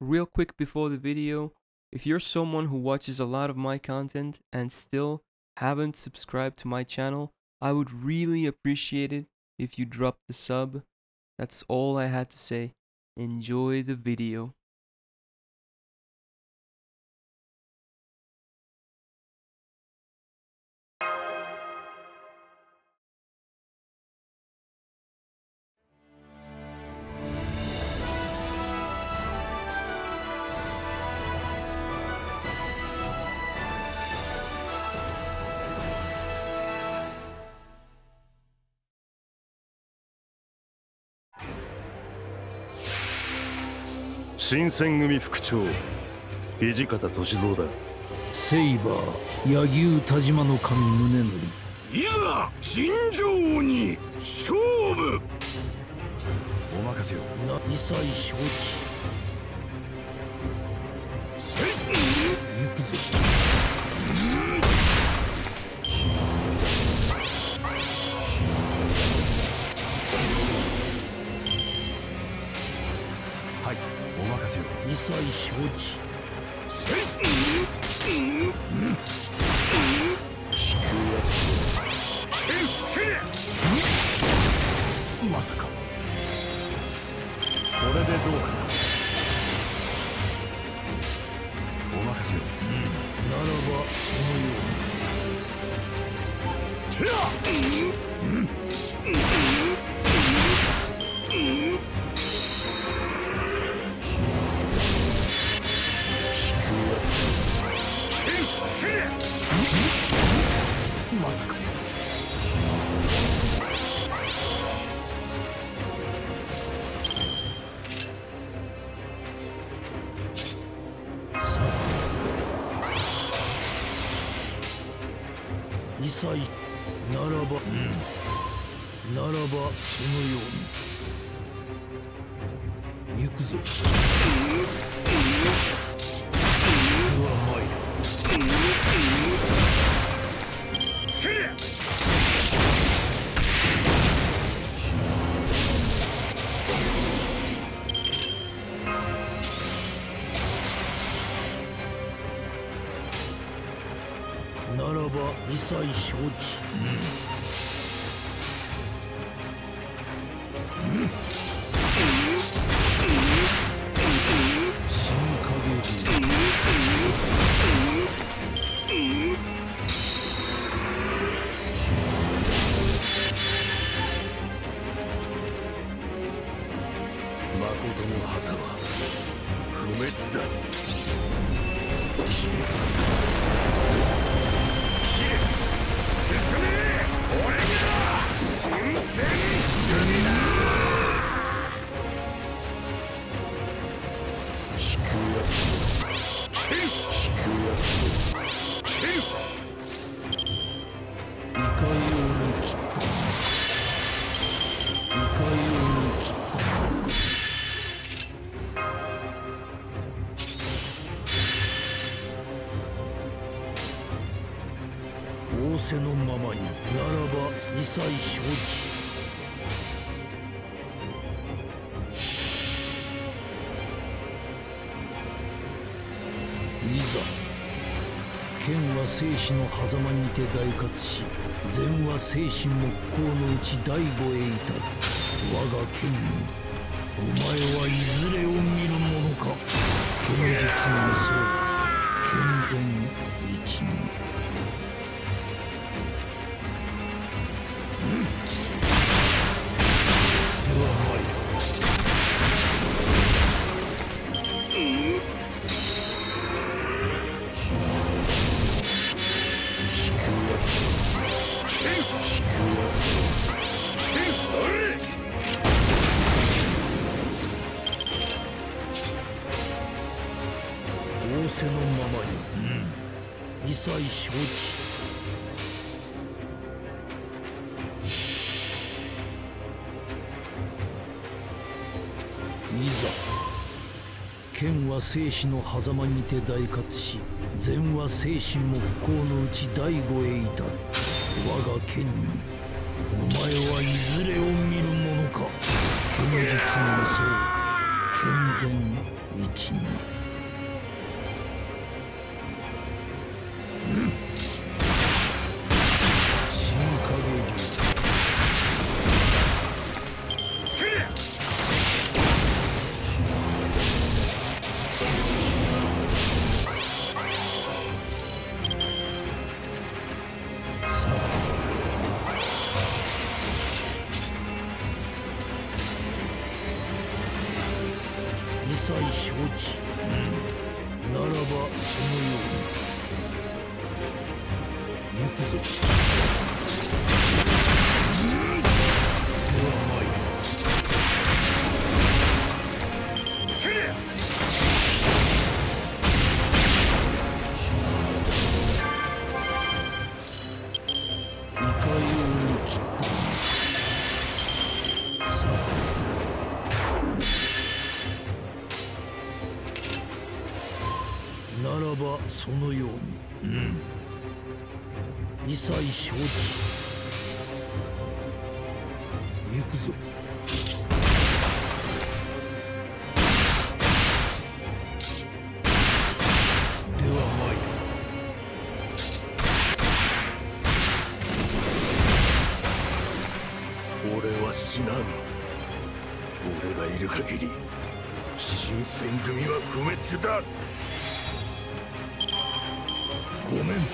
real quick before the video, if you're someone who watches a lot of my content and still haven't subscribed to my channel, I would really appreciate it if you drop the sub. That's all I had to say. Enjoy the video. 新選組副長土方歳三だ。セイバー柳生田島の神宗則。いざ尋常に勝負。お任せを。な一切承知。せいせを一切承知せいせいまさかこれでどうかお任せならばそのようにてやまさか。さて一切ならば、うん。ならばそのように。行くぞ。でならば一切承知、新せのままにならば一切承知。いざ剣は生死の狭間にて大活し善は生死木工のうち第五へ至る。我が剣にお前はいずれを見るものか。剣術のそう。健全一に一切承知。いざ剣は生死の狭間にて大活し善は生死木工のうち第五へ至る我が剣にお前はいずれを見るものか。剣術のそう健全一二承知、ならばそのように。行くぞ、ばそのように。うん。一切承知。行くぞ。では参る。俺は死なん俺がいる限り新選組は不滅だ。我们